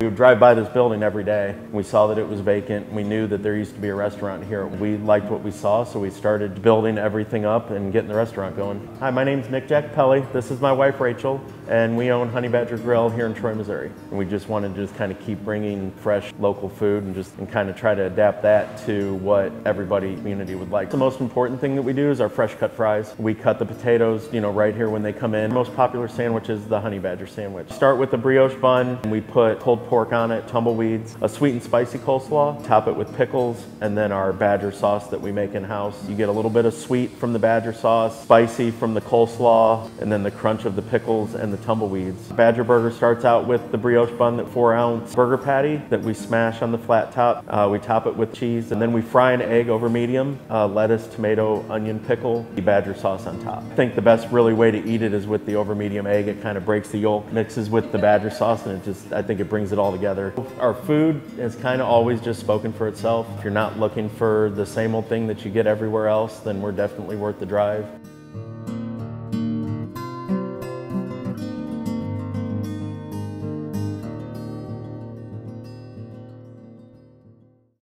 We would drive by this building every day. We saw that it was vacant. We knew that there used to be a restaurant here. We liked what we saw, so we started building everything up and getting the restaurant going. Hi, my name's Nick Jack Pelly. This is my wife, Rachel, and we own Honey Badger Grill here in Troy, Missouri. And we just wanted to just kind of keep bringing fresh local food and just and kind of try to adapt that to what everybody community would like. The most important thing that we do is our fresh cut fries. We cut the potatoes, you know, right here when they come in. Most popular sandwich is the Honey Badger sandwich. Start with the brioche bun. And we put pulled pork on it, tumbleweeds, a sweet and spicy coleslaw, top it with pickles, and then our Badger sauce that we make in-house. You get a little bit of sweet from the Badger sauce, spicy from the coleslaw, and then the crunch of the pickles and the tumbleweeds. Badger Burger starts out with the brioche bun, that four ounce burger patty that we smash on the flat top. Uh, we top it with cheese, and then we fry an egg over medium, uh, lettuce, tomato, onion, pickle, the Badger sauce on top. I think the best really way to eat it is with the over medium egg. It kind of breaks the yolk, mixes with the Badger sauce, and it just, I think it brings it all together. Our food has kind of always just spoken for itself. If you're not looking for the same old thing that you get everywhere else, then we're definitely worth the drive.